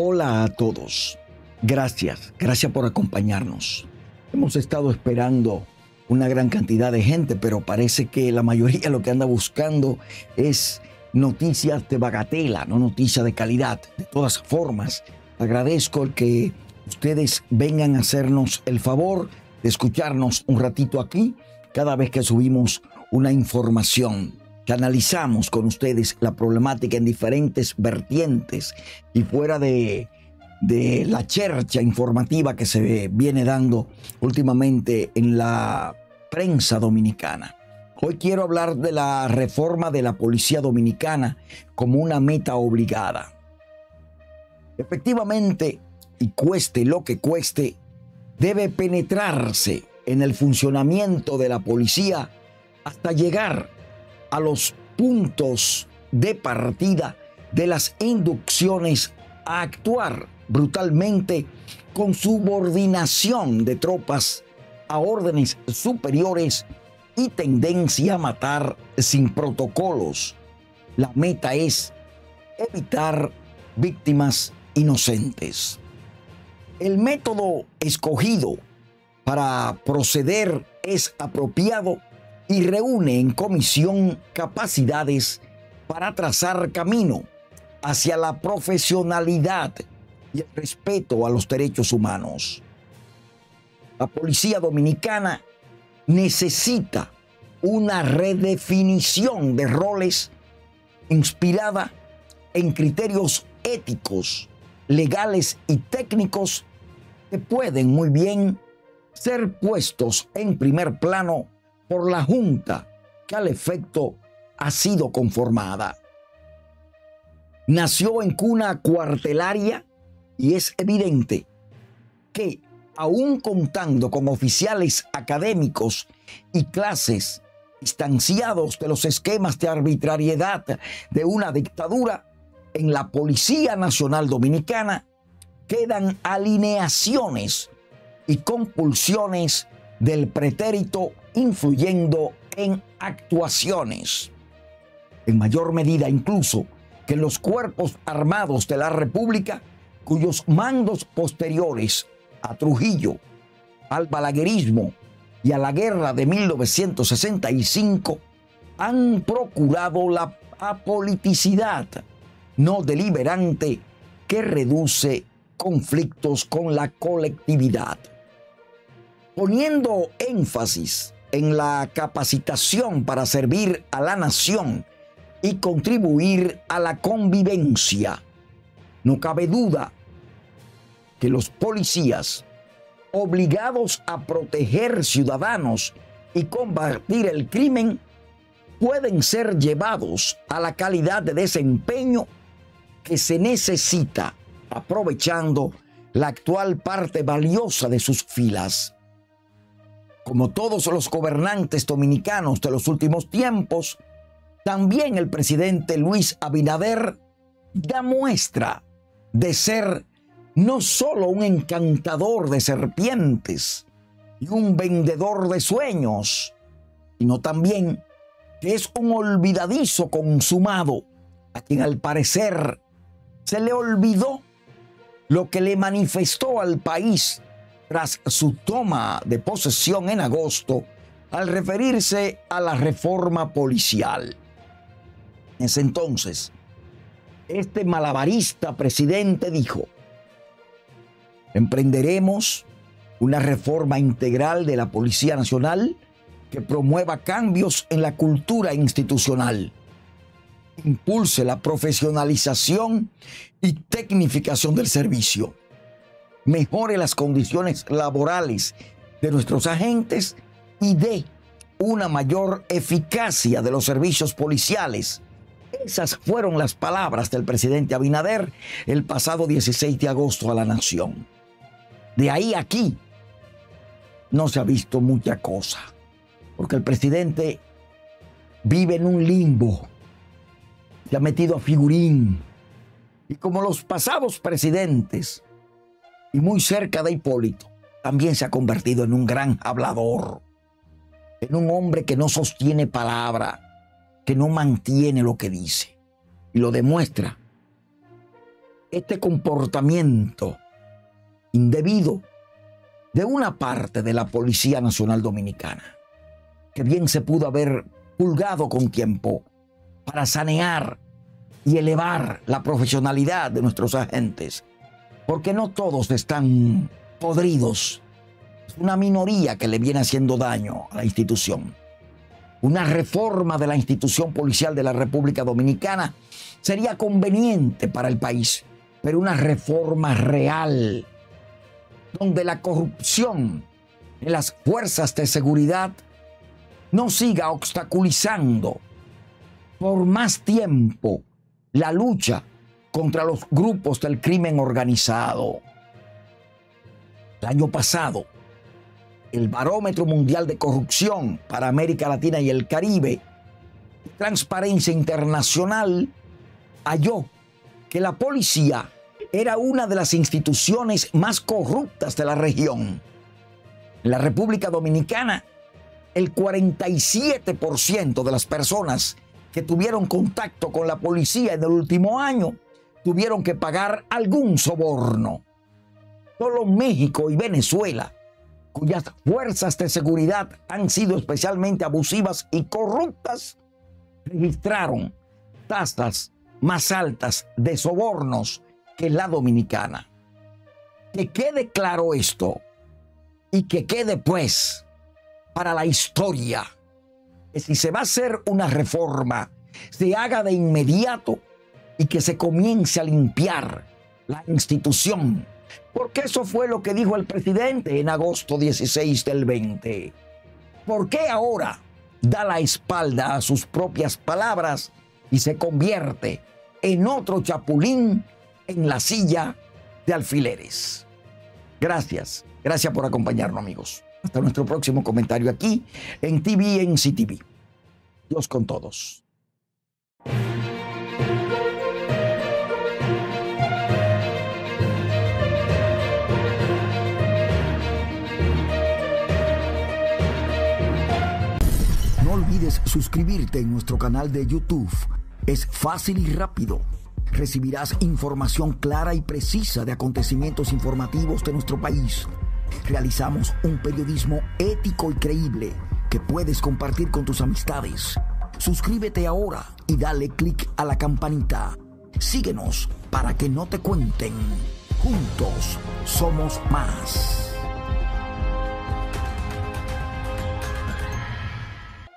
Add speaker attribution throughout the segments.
Speaker 1: Hola a todos. Gracias, gracias por acompañarnos. Hemos estado esperando una gran cantidad de gente, pero parece que la mayoría lo que anda buscando es noticias de bagatela, no noticias de calidad. De todas formas, agradezco el que ustedes vengan a hacernos el favor de escucharnos un ratito aquí cada vez que subimos una información analizamos con ustedes la problemática en diferentes vertientes y fuera de, de la chercha informativa que se viene dando últimamente en la prensa dominicana. Hoy quiero hablar de la reforma de la policía dominicana como una meta obligada. Efectivamente, y cueste lo que cueste, debe penetrarse en el funcionamiento de la policía hasta llegar a los puntos de partida de las inducciones a actuar brutalmente con subordinación de tropas a órdenes superiores y tendencia a matar sin protocolos. La meta es evitar víctimas inocentes. El método escogido para proceder es apropiado y reúne en comisión capacidades para trazar camino hacia la profesionalidad y el respeto a los derechos humanos. La policía dominicana necesita una redefinición de roles inspirada en criterios éticos, legales y técnicos que pueden muy bien ser puestos en primer plano por la Junta que al efecto ha sido conformada. Nació en cuna cuartelaria y es evidente que aún contando con oficiales académicos y clases distanciados de los esquemas de arbitrariedad de una dictadura, en la Policía Nacional Dominicana quedan alineaciones y compulsiones del pretérito influyendo en actuaciones. En mayor medida incluso que los cuerpos armados de la República, cuyos mandos posteriores a Trujillo, al balaguerismo y a la guerra de 1965 han procurado la apoliticidad no deliberante que reduce conflictos con la colectividad. Poniendo énfasis en la capacitación para servir a la nación y contribuir a la convivencia, no cabe duda que los policías, obligados a proteger ciudadanos y combatir el crimen, pueden ser llevados a la calidad de desempeño que se necesita aprovechando la actual parte valiosa de sus filas. Como todos los gobernantes dominicanos de los últimos tiempos, también el presidente Luis Abinader da muestra de ser no solo un encantador de serpientes y un vendedor de sueños, sino también que es un olvidadizo consumado, a quien al parecer se le olvidó lo que le manifestó al país tras su toma de posesión en agosto al referirse a la reforma policial. En ese entonces, este malabarista presidente dijo, Emprenderemos una reforma integral de la Policía Nacional que promueva cambios en la cultura institucional, impulse la profesionalización y tecnificación del servicio, mejore las condiciones laborales de nuestros agentes y dé una mayor eficacia de los servicios policiales. Esas fueron las palabras del presidente Abinader el pasado 16 de agosto a la Nación. De ahí aquí no se ha visto mucha cosa, porque el presidente vive en un limbo, se ha metido a figurín, y como los pasados presidentes, y muy cerca de Hipólito, también se ha convertido en un gran hablador, en un hombre que no sostiene palabra, que no mantiene lo que dice, y lo demuestra. Este comportamiento indebido de una parte de la Policía Nacional Dominicana, que bien se pudo haber pulgado con tiempo para sanear y elevar la profesionalidad de nuestros agentes, porque no todos están podridos. Es una minoría que le viene haciendo daño a la institución. Una reforma de la institución policial de la República Dominicana sería conveniente para el país, pero una reforma real, donde la corrupción en las fuerzas de seguridad no siga obstaculizando por más tiempo la lucha contra los grupos del crimen organizado. El año pasado, el Barómetro Mundial de Corrupción para América Latina y el Caribe, Transparencia Internacional, halló que la policía era una de las instituciones más corruptas de la región. En la República Dominicana, el 47% de las personas que tuvieron contacto con la policía en el último año tuvieron que pagar algún soborno. Solo México y Venezuela, cuyas fuerzas de seguridad han sido especialmente abusivas y corruptas, registraron tasas más altas de sobornos que la dominicana. Que quede claro esto y que quede pues para la historia que si se va a hacer una reforma, se haga de inmediato y que se comience a limpiar la institución. Porque eso fue lo que dijo el presidente en agosto 16 del 20. ¿Por qué ahora da la espalda a sus propias palabras y se convierte en otro chapulín en la silla de alfileres? Gracias, gracias por acompañarnos amigos. Hasta nuestro próximo comentario aquí en TV en CTV. Dios con todos. Suscribirte en nuestro canal de YouTube. Es fácil y rápido. Recibirás información clara y precisa de acontecimientos informativos de nuestro país Realizamos un periodismo ético y creíble que puedes compartir con tus amistades. Suscríbete ahora y dale clic a la campanita. Síguenos para que no te cuenten. Juntos somos más.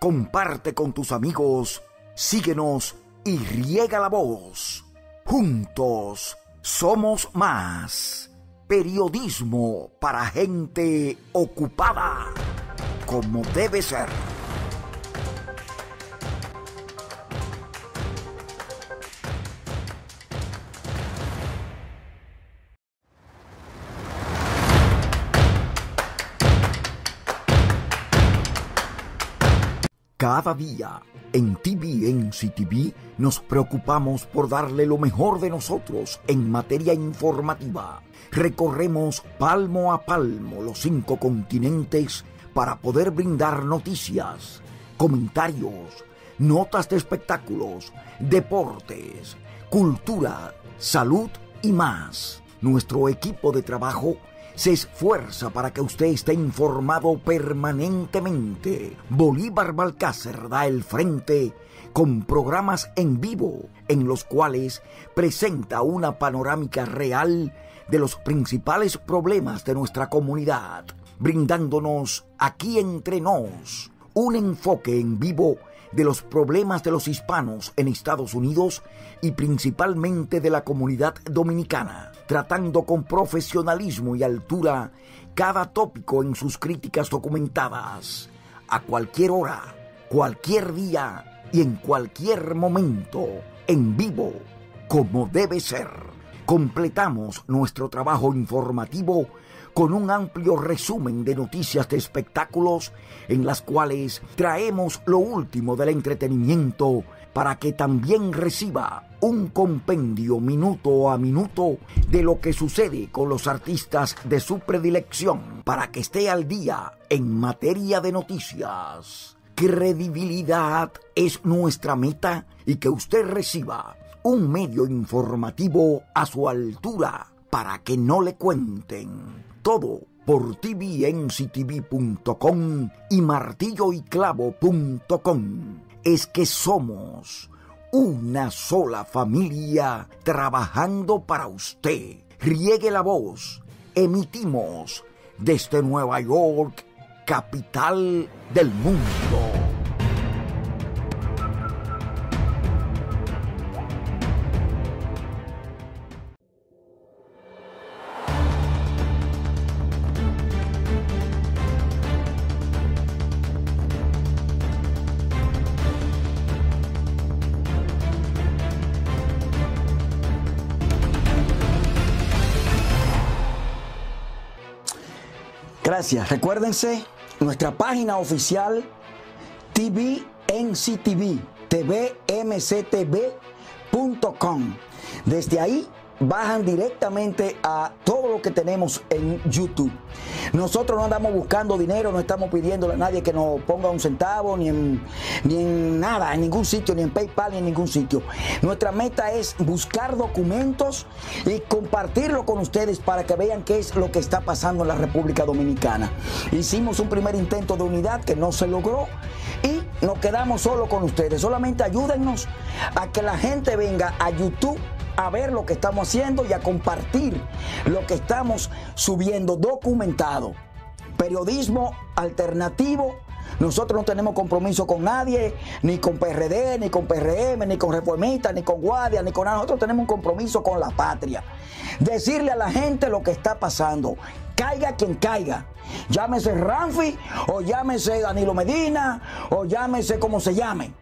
Speaker 1: Comparte con tus amigos, síguenos y riega la voz. Juntos somos más. Periodismo para gente ocupada, como debe ser. Cada día en TV, en CTV, nos preocupamos por darle lo mejor de nosotros en materia informativa recorremos palmo a palmo los cinco continentes para poder brindar noticias, comentarios, notas de espectáculos, deportes, cultura, salud y más. Nuestro equipo de trabajo se esfuerza para que usted esté informado permanentemente. Bolívar Balcácer da el frente con programas en vivo en los cuales presenta una panorámica real de los principales problemas de nuestra comunidad, brindándonos aquí entre nos un enfoque en vivo de los problemas de los hispanos en Estados Unidos y principalmente de la comunidad dominicana, tratando con profesionalismo y altura cada tópico en sus críticas documentadas, a cualquier hora, cualquier día y en cualquier momento, en vivo, como debe ser. Completamos nuestro trabajo informativo con un amplio resumen de noticias de espectáculos en las cuales traemos lo último del entretenimiento para que también reciba un compendio minuto a minuto de lo que sucede con los artistas de su predilección para que esté al día en materia de noticias. Credibilidad es nuestra meta y que usted reciba un medio informativo a su altura para que no le cuenten todo por tvnctv.com y martilloyclavo.com. Es que somos una sola familia trabajando para usted. Riegue la voz. Emitimos desde Nueva York, capital del mundo. Gracias. Recuérdense nuestra página oficial tvnctv, tvmctv.com. Desde ahí bajan directamente a todo que tenemos en YouTube. Nosotros no andamos buscando dinero, no estamos pidiéndole a nadie que nos ponga un centavo, ni en, ni en nada, en ningún sitio, ni en PayPal, ni en ningún sitio. Nuestra meta es buscar documentos y compartirlo con ustedes para que vean qué es lo que está pasando en la República Dominicana. Hicimos un primer intento de unidad que no se logró y nos quedamos solo con ustedes. Solamente ayúdennos a que la gente venga a YouTube a ver lo que estamos haciendo y a compartir lo que estamos subiendo documentado. Periodismo alternativo. Nosotros no tenemos compromiso con nadie, ni con PRD, ni con PRM, ni con Reformistas, ni con Guardia, ni con nada. Nosotros tenemos un compromiso con la patria. Decirle a la gente lo que está pasando. Caiga quien caiga. Llámese Ramfi, o llámese Danilo Medina, o llámese como se llame